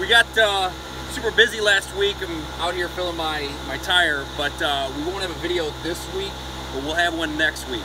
we got uh, super busy last week. I'm out here filling my, my tire, but uh, we won't have a video this week, but we'll have one next week.